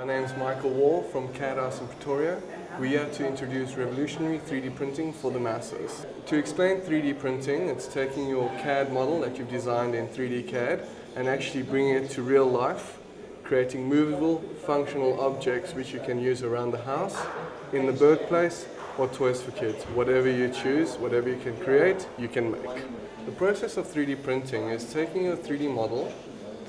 My name is Michael Wall from CAD House in Pretoria. We're here to introduce revolutionary 3D printing for the masses. To explain 3D printing, it's taking your CAD model that you've designed in 3D CAD and actually bringing it to real life, creating movable, functional objects which you can use around the house, in the workplace, or toys for kids. Whatever you choose, whatever you can create, you can make. The process of 3D printing is taking a 3D model,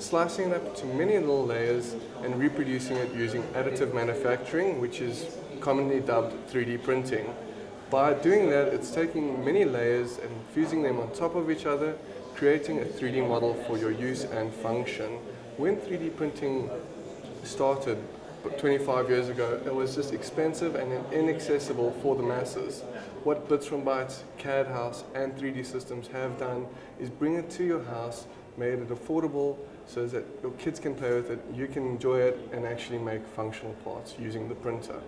slicing it up into many little layers and reproducing it using additive manufacturing, which is commonly dubbed 3D printing. By doing that, it's taking many layers and fusing them on top of each other, creating a 3D model for your use and function. When 3D printing started 25 years ago, it was just expensive and inaccessible for the masses. What Bits from Bytes, CAD House and 3D Systems have done is bring it to your house, made it affordable so that your kids can play with it, you can enjoy it and actually make functional parts using the printer.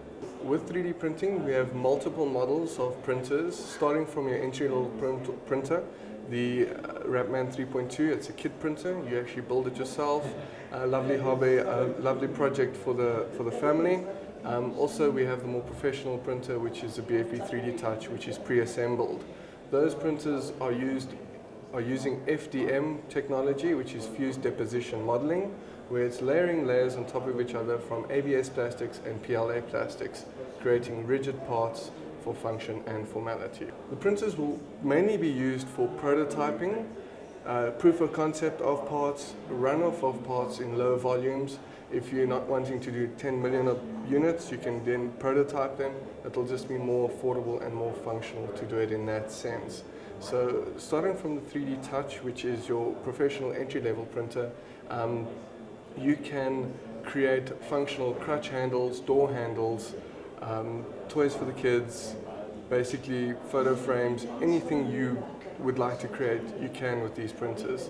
With 3D printing, we have multiple models of printers, starting from your entry-level print printer, the uh, Rapman 3.2, it's a kit printer, you actually build it yourself, a lovely hobby, a lovely project for the, for the family. Um, also, we have the more professional printer, which is the BFB 3D Touch, which is pre-assembled. Those printers are used are using FDM technology, which is fused deposition modeling, where it's layering layers on top of each other from ABS plastics and PLA plastics, creating rigid parts for function and formality. The printers will mainly be used for prototyping, uh, proof of concept of parts, runoff of parts in low volumes. If you're not wanting to do 10 million of units, you can then prototype them. It'll just be more affordable and more functional to do it in that sense. So starting from the 3D Touch, which is your professional entry-level printer, um, you can create functional crutch handles, door handles, um, toys for the kids, basically photo frames, anything you would like to create, you can with these printers.